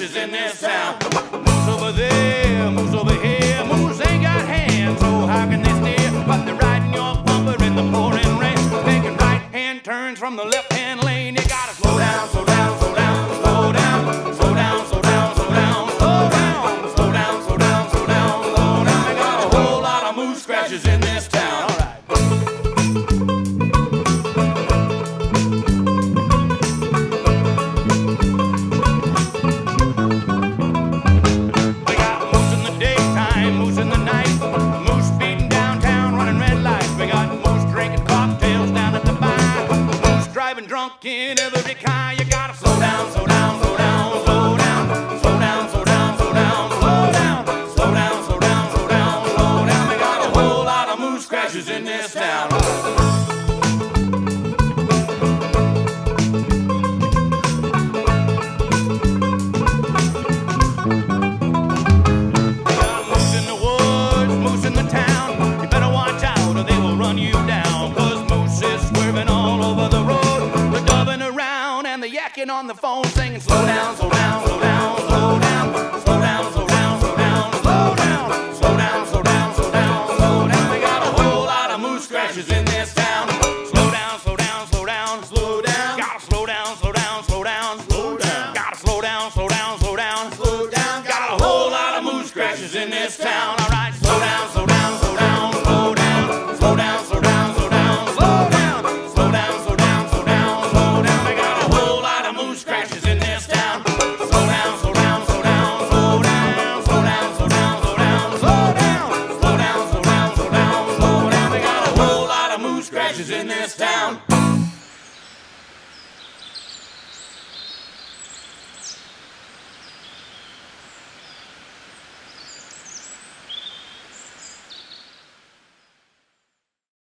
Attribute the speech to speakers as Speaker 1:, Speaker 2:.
Speaker 1: moose in this town. Moose over there, moose over here, moose ain't got hands, so how can they steer? But they're riding your bumper in the pouring rain, making right hand turns from the left hand lane. You gotta slow down, slow down, slow down, drunk in every car. You gotta slow down, slow down, slow down, yakking on the phone singing slow down, slow down, slow down, slow down, slow down, slow down, slow down, slow down, slow down, slow down, slow down, slow down. We got a whole lot of moose scratches in this town. Slow down, slow down, slow down, slow down. Gotta slow down, slow down, slow down, slow down. Gotta slow down, slow down, slow down, slow down. Got a whole lot of moose scratches in this town. Down,